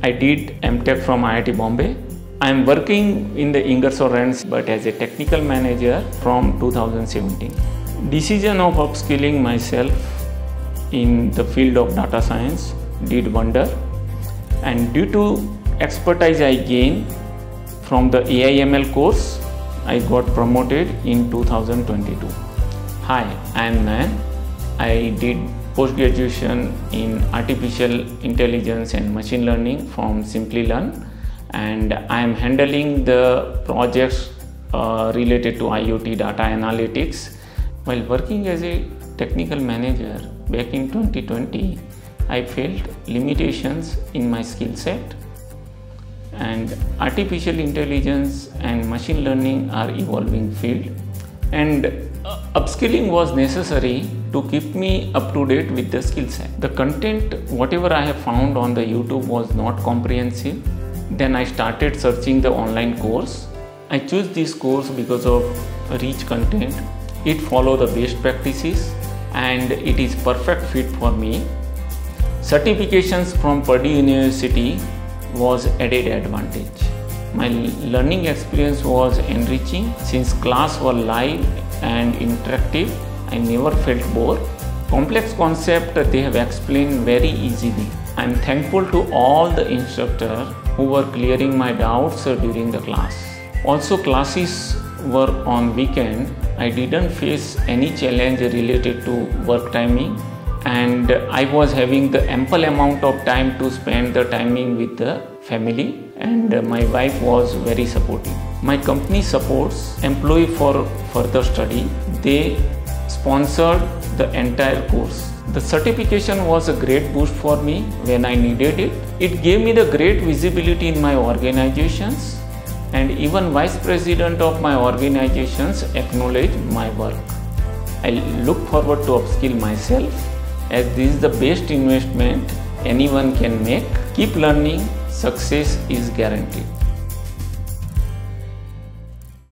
I did MTech from IIT Bombay. I am working in the Ingersoll Rand but as a technical manager from 2017. Decision of upskilling myself in the field of data science did wonder and due to expertise I gained from the AIML course I got promoted in 2022. Hi, I am Nayan. I did post graduation in artificial intelligence and machine learning from Simplilearn, and I am handling the projects uh, related to IoT data analytics. While working as a technical manager. Back in 2020, I felt limitations in my skill set. And artificial intelligence and machine learning are evolving field. And upskilling was necessary to keep me up to date with the skill set. The content whatever i have found on the youtube was not comprehensive. Then i started searching the online course. I chose this course because of rich content. It follow the best practices and it is perfect fit for me. Certifications from purdue university was added advantage. My learning experience was enriching. Since class were live and interactive. I never felt bored. Complex concept they have explained very easily. I am thankful to all the instructors who were clearing my doubts uh, during the class. Also classes were on weekend. I didn't face any challenge related to work timing and I was having the ample amount of time to spend the timing with the family and my wife was very supportive. My company supports employee for further study. They sponsored the entire course. The certification was a great boost for me when I needed it. It gave me the great visibility in my organizations and even vice president of my organizations acknowledged my work. I look forward to upskill myself as this is the best investment anyone can make. Keep learning, success is guaranteed.